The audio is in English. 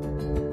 you